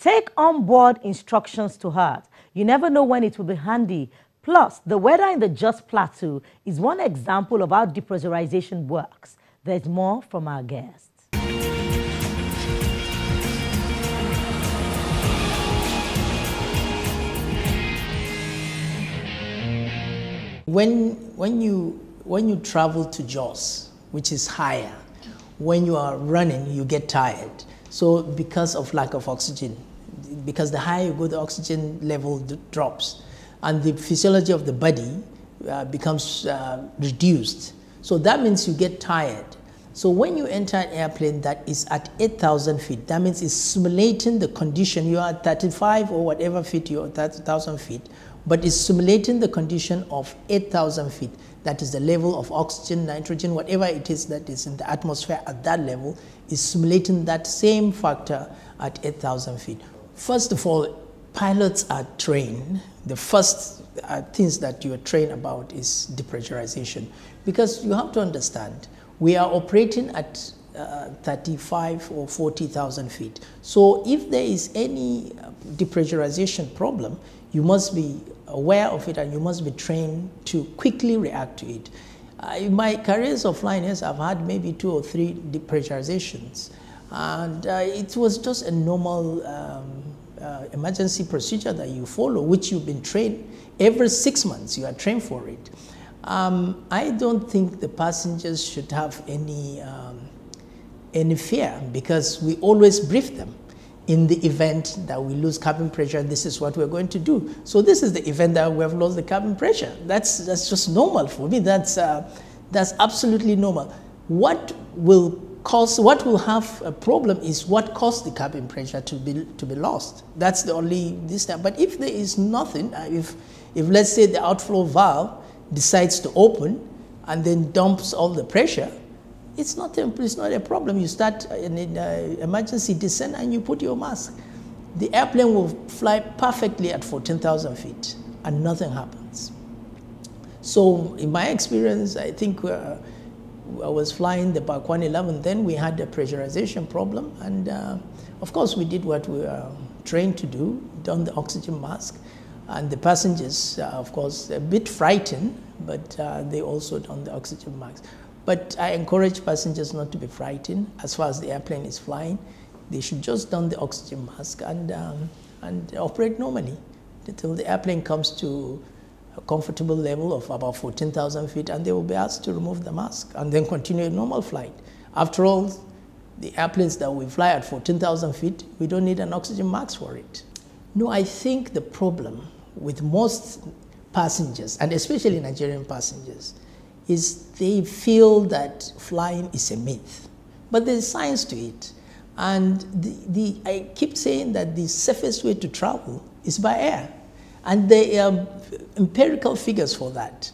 Take on board instructions to heart. You never know when it will be handy. Plus, the weather in the Jos Plateau is one example of how depressurization works. There's more from our guests. When, when, you, when you travel to Jos, which is higher, when you are running, you get tired. So because of lack of oxygen, because the higher you go, the oxygen level drops. And the physiology of the body uh, becomes uh, reduced. So that means you get tired. So when you enter an airplane that is at 8,000 feet, that means it's simulating the condition. You are at 35 or whatever feet you are, 30,000 feet but it's simulating the condition of 8,000 feet. That is the level of oxygen, nitrogen, whatever it is that is in the atmosphere at that level, is simulating that same factor at 8,000 feet. First of all, pilots are trained. The first uh, things that you are trained about is depressurization. Because you have to understand, we are operating at uh, 35 or 40,000 feet. So if there is any uh, depressurization problem, you must be aware of it and you must be trained to quickly react to it. Uh, in my careers of flying, yes, I've had maybe two or three depressurizations. And uh, it was just a normal um, uh, emergency procedure that you follow, which you've been trained every six months, you are trained for it. Um, I don't think the passengers should have any, um, any fear because we always brief them in the event that we lose cabin pressure, this is what we're going to do. So this is the event that we have lost the cabin pressure. That's, that's just normal for me. That's, uh, that's absolutely normal. What will cause, what will have a problem is what caused the cabin pressure to be, to be lost. That's the only this time. But if there is nothing, uh, if, if let's say the outflow valve decides to open and then dumps all the pressure, it's not a, it's not a problem. You start an uh, emergency descent and you put your mask. The airplane will fly perfectly at 14,000 feet and nothing happens. So in my experience, I think uh, I was flying the BAC 111 then, we had a pressurization problem and uh, of course we did what we were trained to do, done the oxygen mask and the passengers, uh, of course, a bit frightened, but uh, they also done the oxygen mask. But I encourage passengers not to be frightened as far as the airplane is flying. They should just don the oxygen mask and, um, and operate normally until the airplane comes to a comfortable level of about 14,000 feet and they will be asked to remove the mask and then continue a normal flight. After all, the airplanes that we fly at 14,000 feet, we don't need an oxygen mask for it. No, I think the problem with most passengers, and especially Nigerian passengers, is they feel that flying is a myth. But there's science to it. And the, the, I keep saying that the safest way to travel is by air. And there are empirical figures for that.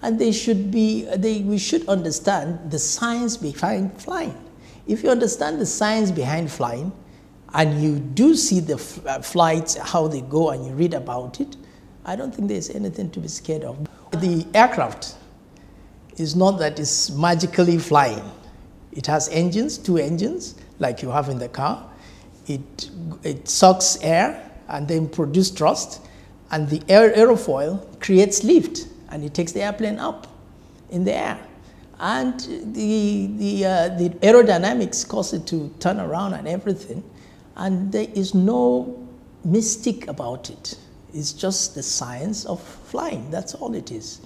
And they should be, they, we should understand the science behind flying. If you understand the science behind flying, and you do see the uh, flights, how they go, and you read about it, I don't think there's anything to be scared of. The aircraft is not that it's magically flying. It has engines, two engines, like you have in the car. It, it sucks air and then produces thrust, and the air aerofoil creates lift, and it takes the airplane up in the air. And the, the, uh, the aerodynamics cause it to turn around and everything. And there is no mystic about it. It's just the science of flying. That's all it is.